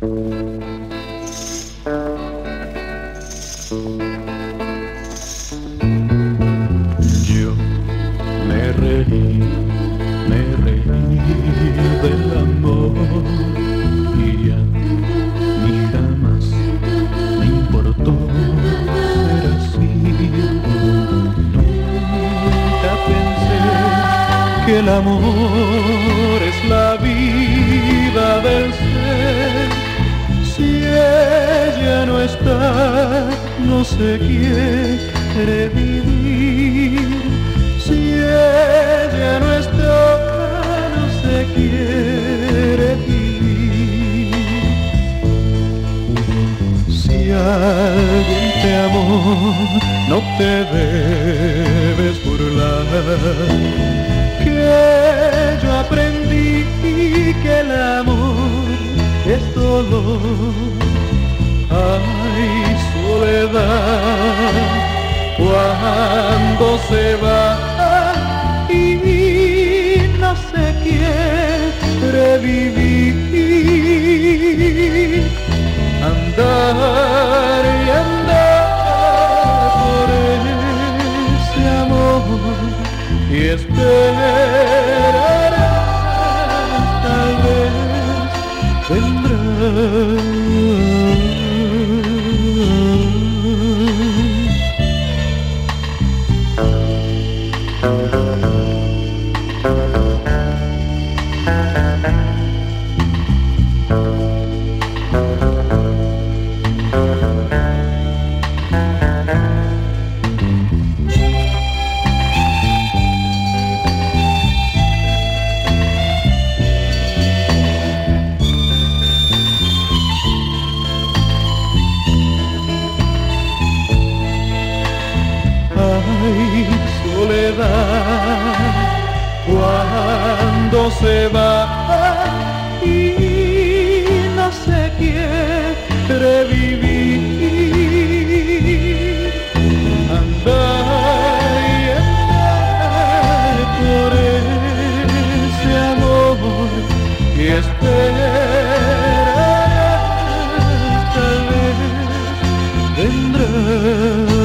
Yo me reí, me reí del amor y ya ni jamás me importó ser así. Nunca pensé que el amor no se quiere vivir. Si ella no está, no se quiere vivir. Si alguien te amó, no te debes burlar. Que yo aprendí que el amor es dolor. Ay, soledad, se va y no se quiere vivir andar y andar por ese amor y esperar no se va a ir, no se quiere vivir. Andar y andar por ese amor y esperar tal vez vendrá.